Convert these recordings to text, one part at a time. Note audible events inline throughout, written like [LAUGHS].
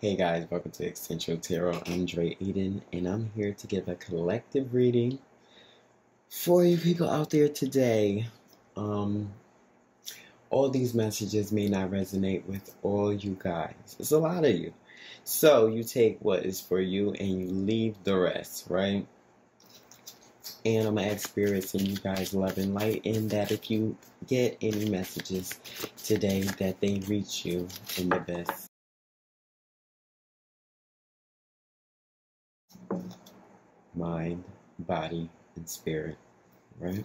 Hey guys, welcome to Instinctual Tarot. I'm Dreeden, and I'm here to give a collective reading for you people out there today. Um, all these messages may not resonate with all you guys. It's a lot of you. So you take what is for you and you leave the rest, right? And I'm gonna spirits and you guys love and light, and that if you get any messages today, that they reach you in the best mind, body, and spirit, right?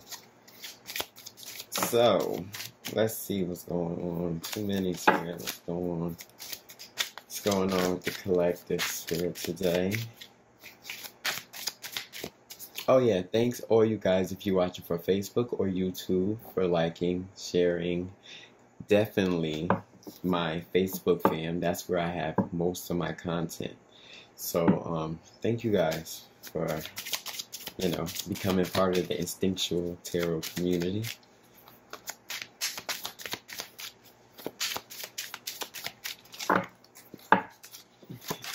So, let's see what's going on. Too many here. What's going on? What's going on with the collective spirit today? Oh yeah, thanks all you guys if you're watching for Facebook or YouTube for liking, sharing. Definitely my Facebook fam. That's where I have most of my content. So um, thank you guys for you know becoming part of the instinctual tarot community.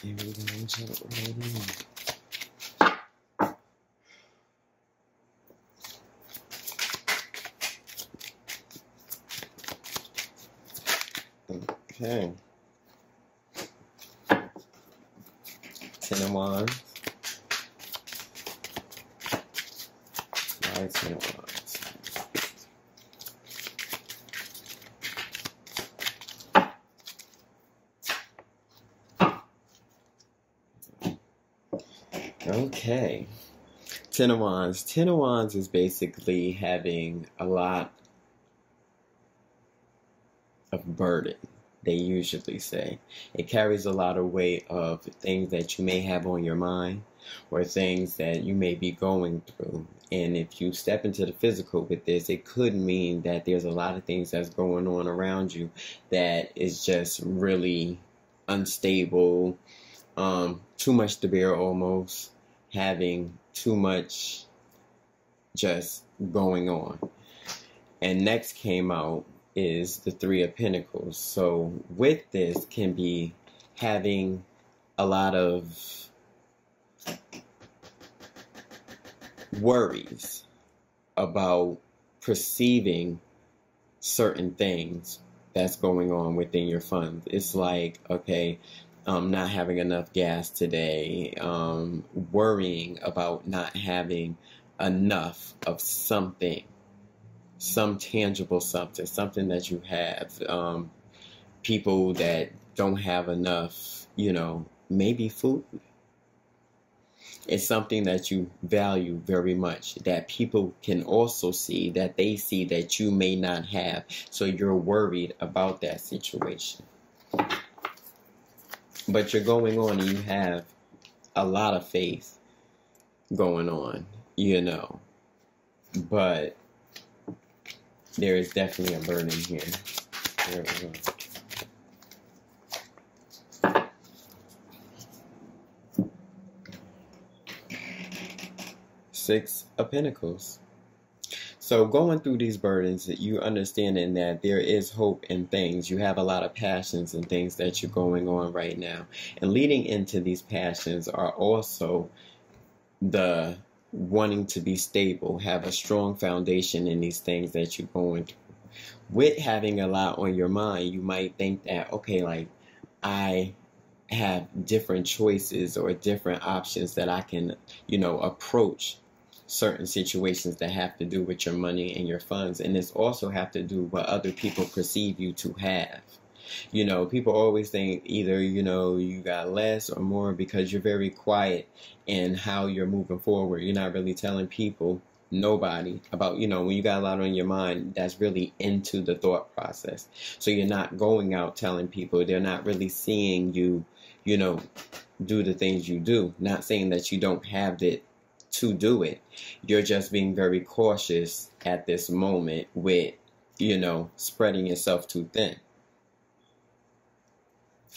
And we're gonna jump right in. Okay. Ten of Wands. Ten of Wands? Okay. Ten of Wands. Ten of Wands is basically having a lot of burden they usually say. It carries a lot of weight of things that you may have on your mind or things that you may be going through. And if you step into the physical with this, it could mean that there's a lot of things that's going on around you that is just really unstable, um, too much to bear almost, having too much just going on. And next came out is the Three of Pentacles. So with this can be having a lot of worries about perceiving certain things that's going on within your fund. It's like, okay, um, not having enough gas today, um, worrying about not having enough of something some tangible something, something that you have. Um, people that don't have enough, you know, maybe food. It's something that you value very much that people can also see that they see that you may not have. So you're worried about that situation. But you're going on and you have a lot of faith going on, you know. But there is definitely a burden here. There we go. Six of Pentacles. So going through these burdens, you understanding that there is hope in things. You have a lot of passions and things that you're going on right now. And leading into these passions are also the wanting to be stable, have a strong foundation in these things that you're going through. With having a lot on your mind, you might think that, okay, like I have different choices or different options that I can, you know, approach certain situations that have to do with your money and your funds. And this also have to do what other people perceive you to have. You know, people always think either, you know, you got less or more because you're very quiet in how you're moving forward. You're not really telling people, nobody, about, you know, when you got a lot on your mind that's really into the thought process. So you're not going out telling people, they're not really seeing you, you know, do the things you do. Not saying that you don't have it to do it. You're just being very cautious at this moment with, you know, spreading yourself too thin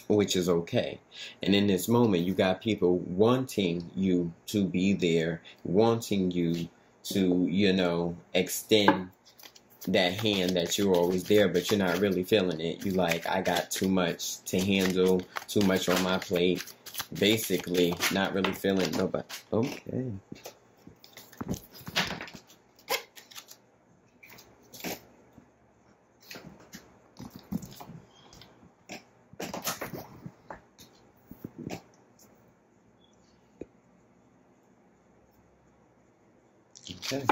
which is okay. And in this moment, you got people wanting you to be there, wanting you to, you know, extend that hand that you're always there, but you're not really feeling it. You like, I got too much to handle, too much on my plate. Basically, not really feeling nobody. Okay. Okay.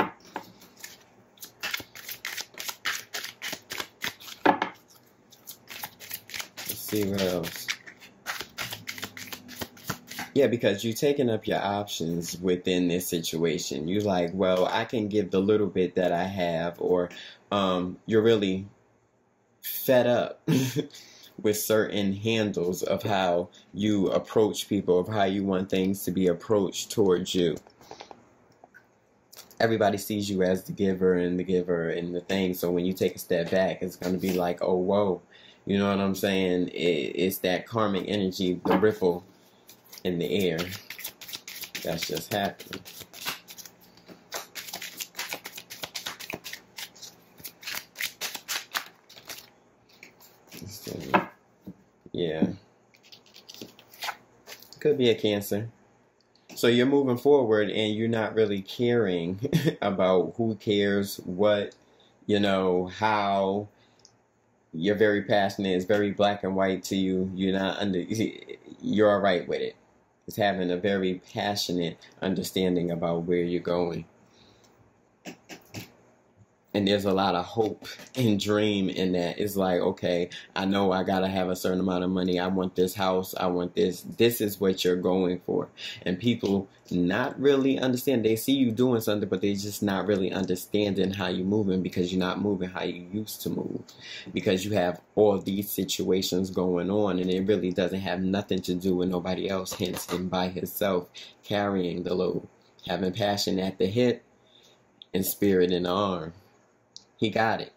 Let's see what else. Yeah, because you're taking up your options within this situation. You're like, well, I can give the little bit that I have, or um, you're really fed up [LAUGHS] with certain handles of how you approach people, of how you want things to be approached towards you. Everybody sees you as the giver and the giver and the thing. So when you take a step back, it's going to be like, oh, whoa you know what I'm saying? It, it's that karmic energy, the ripple in the air that's just happening. Yeah. Could be a cancer. So you're moving forward and you're not really caring [LAUGHS] about who cares what, you know, how, you're very passionate. It's very black and white to you. You're not under. You're all right with it. It's having a very passionate understanding about where you're going and there's a lot of hope and dream in that. It's like, okay, I know I gotta have a certain amount of money. I want this house. I want this. This is what you're going for. And people not really understand. They see you doing something, but they just not really understanding how you're moving because you're not moving how you used to move. Because you have all these situations going on, and it really doesn't have nothing to do with nobody else. Hence, him by himself carrying the load, having passion at the hip and spirit in the arm he got it.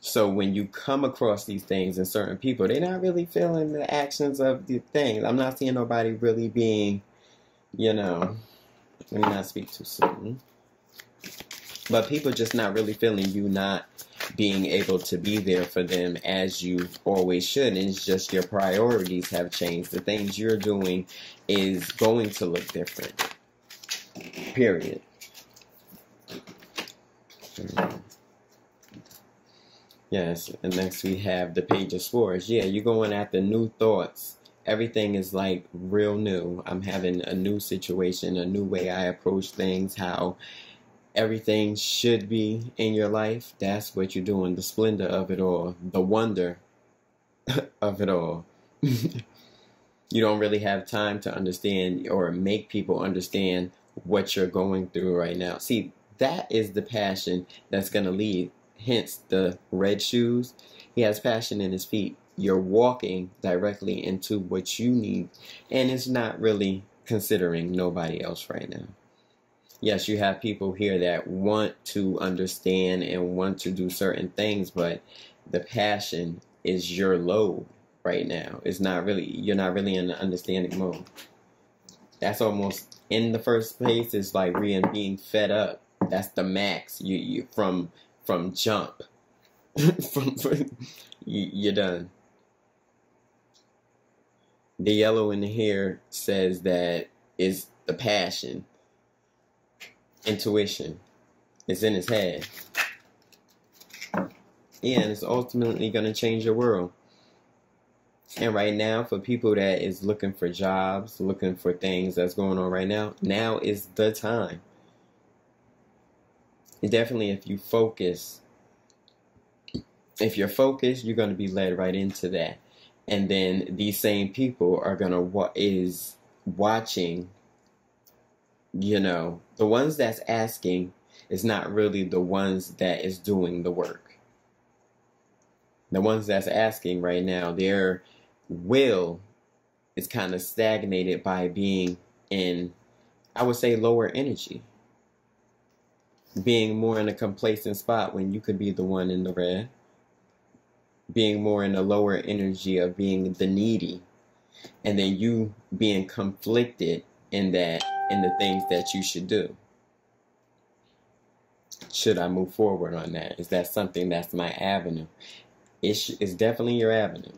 So when you come across these things in certain people, they're not really feeling the actions of the things. I'm not seeing nobody really being, you know, let me not speak too soon. But people just not really feeling you not being able to be there for them as you always should. And it's just your priorities have changed. The things you're doing is going to look different. Period. Yes, and next we have the Page of Swords. Yeah, you're going after new thoughts. Everything is like real new. I'm having a new situation, a new way I approach things, how everything should be in your life. That's what you're doing. The splendor of it all, the wonder [LAUGHS] of it all. [LAUGHS] you don't really have time to understand or make people understand what you're going through right now. See, that is the passion that's going to lead hence the red shoes. He has passion in his feet. You're walking directly into what you need, and it's not really considering nobody else right now. Yes, you have people here that want to understand and want to do certain things, but the passion is your load right now. It's not really, you're not really in the understanding mode. That's almost in the first place, it's like being fed up. That's the max. You, you from from jump. [LAUGHS] from, from you, you're done. The yellow in here says that is the passion, intuition. It's in his head. Yeah, and it's ultimately to change your world. And right now, for people that is looking for jobs, looking for things that's going on right now, now is the time definitely if you focus if you're focused you're going to be led right into that. And then these same people are going to what is watching you know the ones that's asking is not really the ones that is doing the work. The ones that's asking right now their will is kind of stagnated by being in i would say lower energy being more in a complacent spot when you could be the one in the red. Being more in a lower energy of being the needy. And then you being conflicted in that in the things that you should do. should I move forward on that? Is that something that's my avenue? It's, it's definitely your avenue.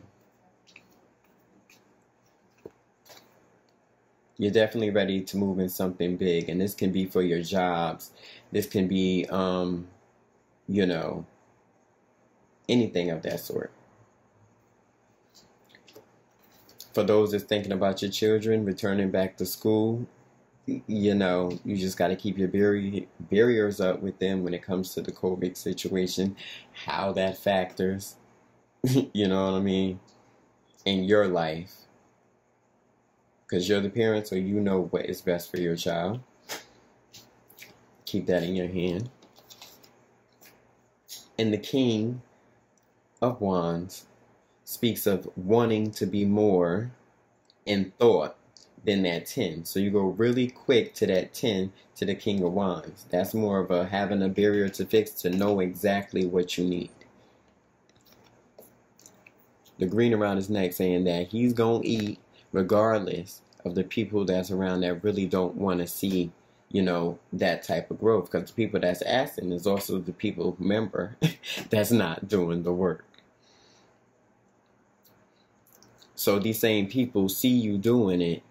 You're definitely ready to move in something big, and this can be for your jobs. This can be, um, you know, anything of that sort. For those that's thinking about your children returning back to school, you know, you just got to keep your barriers up with them when it comes to the COVID situation, how that factors, [LAUGHS] you know what I mean, in your life. Because you're the parent, so you know what is best for your child. Keep that in your hand. And the King of Wands speaks of wanting to be more in thought than that 10. So you go really quick to that 10 to the King of Wands. That's more of a having a barrier to fix to know exactly what you need. The green around his neck saying that he's going to eat regardless of the people that's around that really don't want to see, you know, that type of growth. Because the people that's asking is also the people, remember, [LAUGHS] that's not doing the work. So these same people see you doing it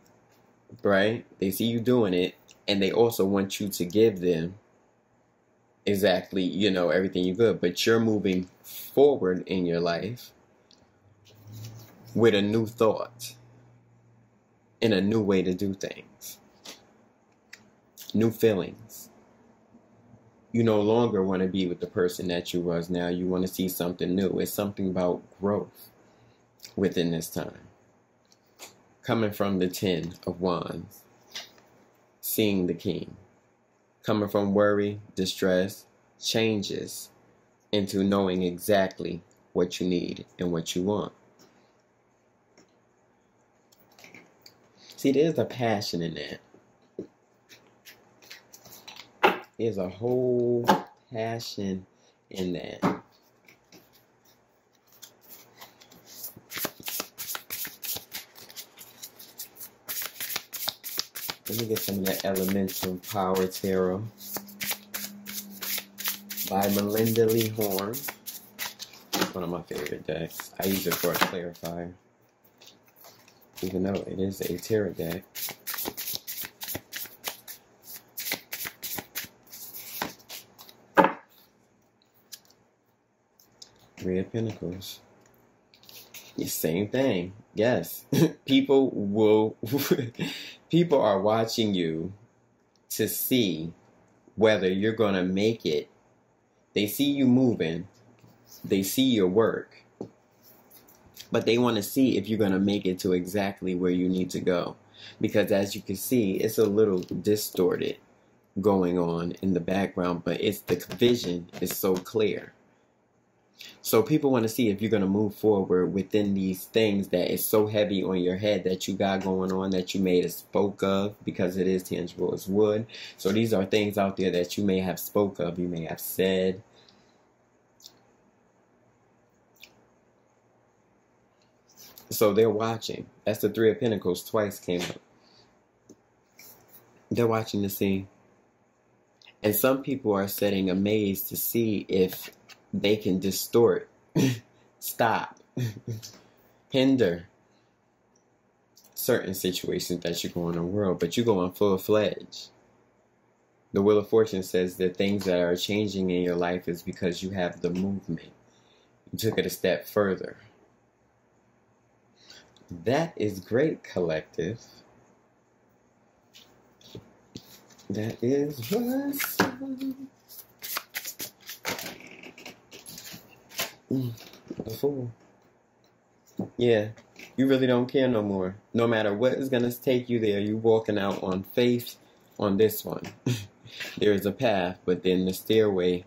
right? They see you doing it, and they also want you to give them exactly, you know, everything you good, but you're moving forward in your life with a new thought and a new way to do things, new feelings. You no longer want to be with the person that you was now. You want to see something new. It's something about growth within this time coming from the Ten of Wands, seeing the King, coming from worry, distress, changes into knowing exactly what you need and what you want. See, there's a passion in that. There's a whole passion in that. Let me get some of that Elemental Power Tarot by Melinda Lee Horn. One of my favorite decks. I use it for a clarifier. Even though it is a tarot deck. Three of Pentacles. The same thing. Yes. [LAUGHS] People will [LAUGHS] people are watching you to see whether you're going to make it. They see you moving, they see your work, but they want to see if you're going to make it to exactly where you need to go. Because as you can see, it's a little distorted going on in the background, but it's the vision is so clear. So people want to see if you're going to move forward within these things that is so heavy on your head that you got going on that you made a spoke of because it is tangible as wood. So these are things out there that you may have spoke of, you may have said. So they're watching. That's the Three of Pentacles twice came up. They're watching to see. And some people are sitting amazed to see if they can distort, [LAUGHS] stop, [LAUGHS] hinder certain situations that you go in the world, but you go on full fledged. The Wheel of Fortune says that things that are changing in your life is because you have the movement. You took it a step further. That is great, collective. That is what's fool. Yeah, you really don't care no more. No matter what is gonna take you there, you walking out on faith on this one. [LAUGHS] there is a path, but then the stairway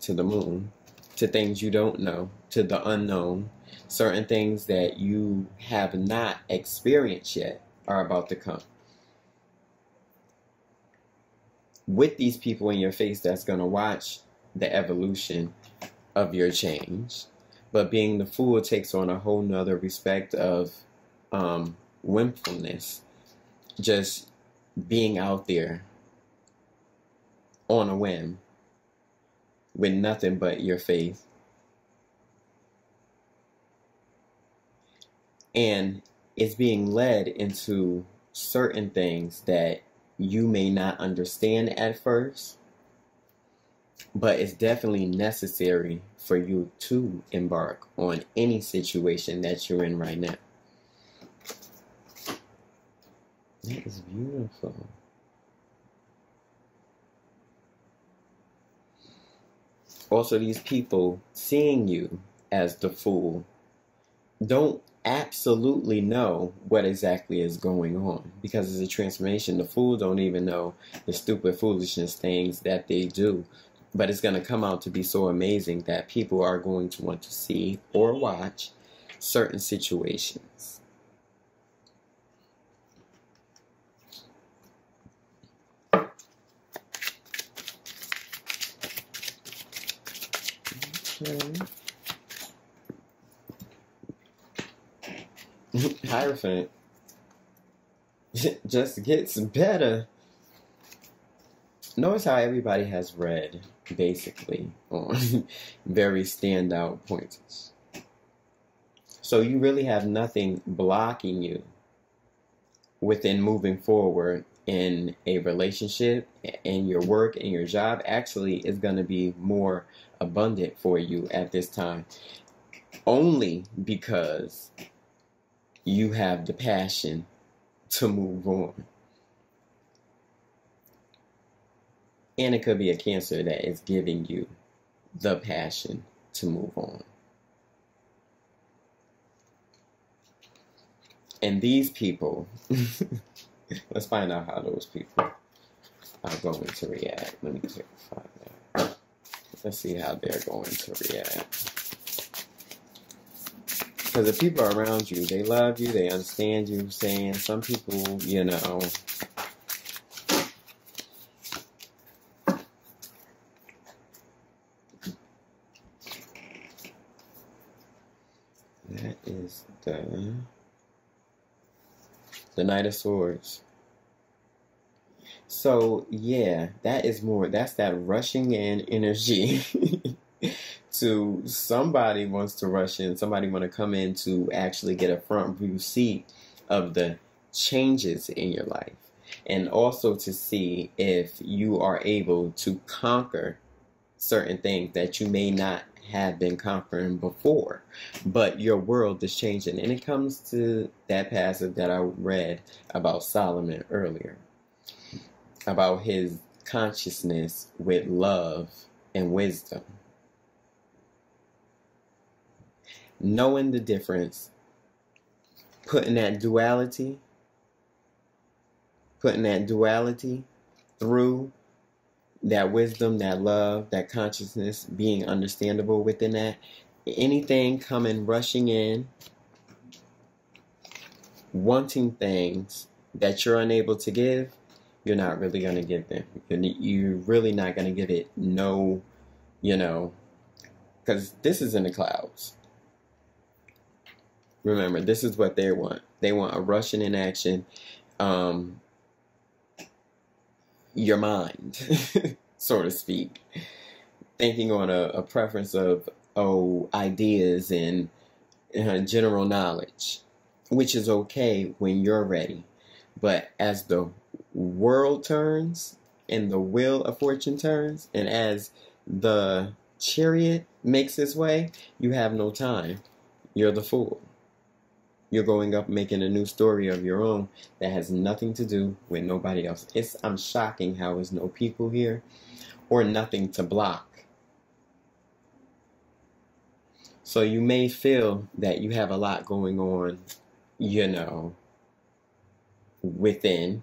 to the moon, to things you don't know, to the unknown, certain things that you have not experienced yet are about to come. With these people in your face that's gonna watch the evolution of your change. But being the fool takes on a whole nother respect of um, whimfulness. Just being out there on a whim with nothing but your faith. And it's being led into certain things that you may not understand at first, but it's definitely necessary for you to embark on any situation that you're in right now. That is beautiful. Also, these people seeing you as the fool don't absolutely know what exactly is going on because it's a transformation. The fool don't even know the stupid foolishness things that they do. But it's going to come out to be so amazing that people are going to want to see or watch certain situations. Okay. [LAUGHS] Hierophant [LAUGHS] just gets better. Notice how everybody has red, basically, on [LAUGHS] very standout points. So you really have nothing blocking you within moving forward in a relationship and your work and your job actually is going to be more abundant for you at this time only because you have the passion to move on. And it could be a cancer that is giving you the passion to move on. And these people, [LAUGHS] let's find out how those people are going to react. Let me clarify that. Let's see how they're going to react. Because the people around you, they love you, they understand you saying. Some people, you know, that is the the Knight of Swords. So yeah, that is more. That's that rushing in energy. [LAUGHS] to somebody wants to rush in, somebody want to come in to actually get a front view seat of the changes in your life. And also to see if you are able to conquer certain things that you may not have been conquering before. But your world is changing. And it comes to that passage that I read about Solomon earlier about his consciousness with love and wisdom. Knowing the difference, putting that duality, putting that duality through that wisdom, that love, that consciousness being understandable within that. Anything coming rushing in, wanting things that you're unable to give, you're not really going to give them. You're really not going to give it no, you know, because this is in the clouds. Remember, this is what they want. They want a Russian in action. Um, your mind, [LAUGHS] so to speak. Thinking on a, a preference of oh ideas and uh, general knowledge, which is okay when you're ready. But as the world turns and the wheel of fortune turns, and as the chariot makes its way, you have no time. You're the fool you're going up making a new story of your own that has nothing to do with nobody else. It's I'm shocking how there's no people here or nothing to block. So you may feel that you have a lot going on, you know, within,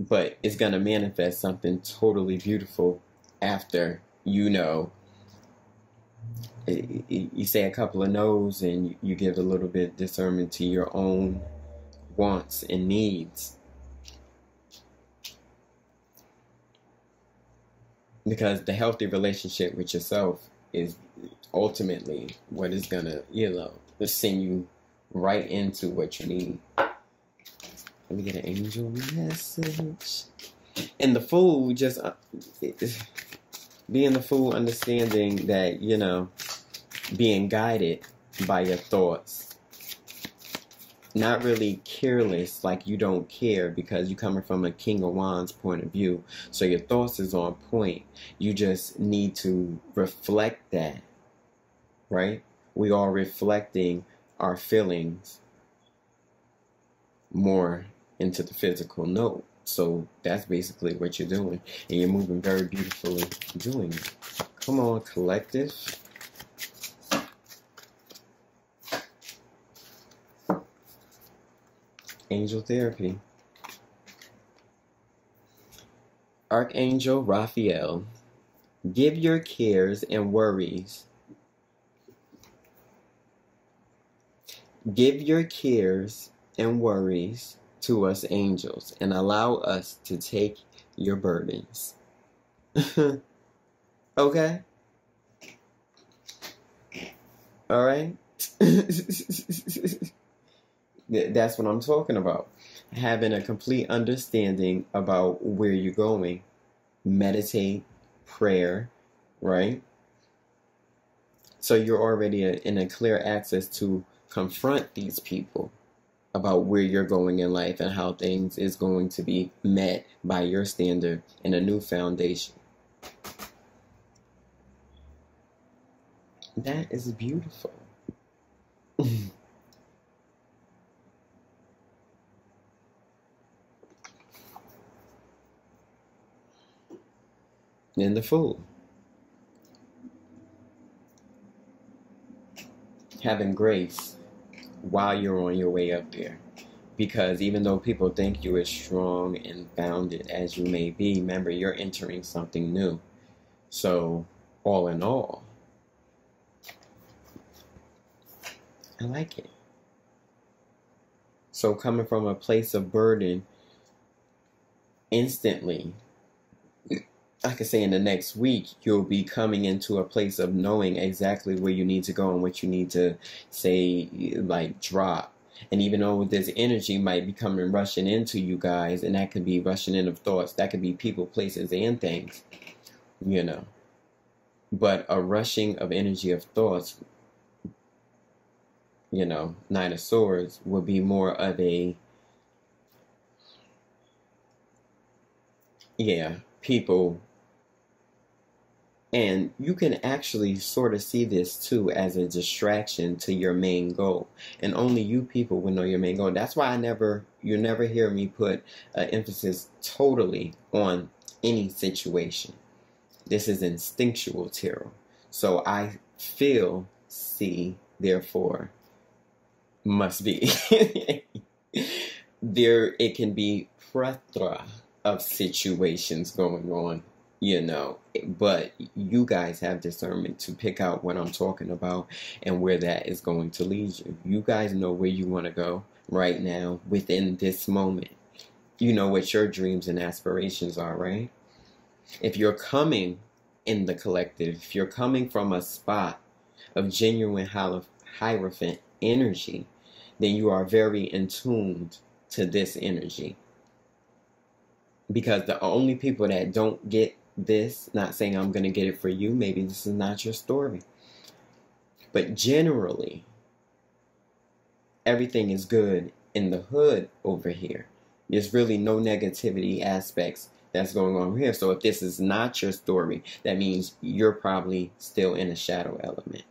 but it's going to manifest something totally beautiful after you know you say a couple of no's and you give a little bit of discernment to your own wants and needs. Because the healthy relationship with yourself is ultimately what is gonna, you know, send you right into what you need. Let me get an angel message. And the fool just uh, being the fool, understanding that, you know, being guided by your thoughts. Not really careless, like you don't care because you're coming from a King of Wands point of view. So your thoughts is on point. You just need to reflect that, right? We are reflecting our feelings more into the physical note. So that's basically what you're doing. And you're moving very beautifully doing it. Come on, collective. Angel Therapy. Archangel Raphael, give your cares and worries. Give your cares and worries to us angels and allow us to take your burdens. [LAUGHS] okay? All right? [LAUGHS] That's what I'm talking about. Having a complete understanding about where you're going. Meditate, prayer, right? So you're already in a clear access to confront these people about where you're going in life and how things is going to be met by your standard and a new foundation. That is beautiful. [LAUGHS] and the fool. Having grace while you're on your way up there. Because even though people think you as strong and founded as you may be, remember you're entering something new. So, all in all, I like it. So, coming from a place of burden, instantly I could say in the next week, you'll be coming into a place of knowing exactly where you need to go and what you need to say, like drop. And even though this energy might be coming rushing into you guys, and that could be rushing in of thoughts, that could be people, places, and things, you know. But a rushing of energy of thoughts, you know, Nine of Swords, would be more of a, yeah, people and you can actually sort of see this too as a distraction to your main goal. And only you people will know your main goal. That's why I never, you never hear me put uh, emphasis totally on any situation. This is instinctual tarot. So I feel, see, therefore, must be. [LAUGHS] there, it can be plethora of situations going on you know but you guys have discernment to pick out what i'm talking about and where that is going to lead you. You guys know where you want to go right now within this moment. You know what your dreams and aspirations are right? If you're coming in the collective if you're coming from a spot of genuine hierophant energy then you are very in tuned to this energy. Because the only people that don't get this, not saying I'm going to get it for you. Maybe this is not your story. But generally, everything is good in the hood over here. There's really no negativity aspects that's going on here. So if this is not your story, that means you're probably still in a shadow element.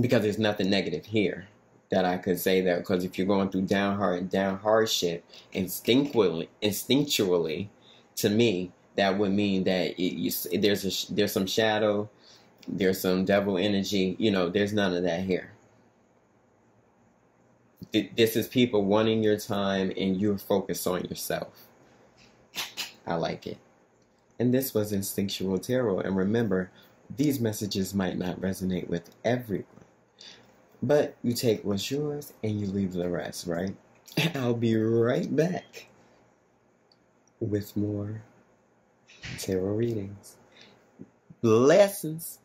Because there's nothing negative here that I could say that because if you're going through down hard and down hardship instinctually instinctually to me, that would mean that it, you, there's a there's some shadow, there's some devil energy. You know, there's none of that here. This is people wanting your time, and you're focused on yourself. I like it. And this was instinctual tarot. And remember, these messages might not resonate with everyone. But you take what's yours and you leave the rest, right? [LAUGHS] I'll be right back with more tarot readings. Blessings.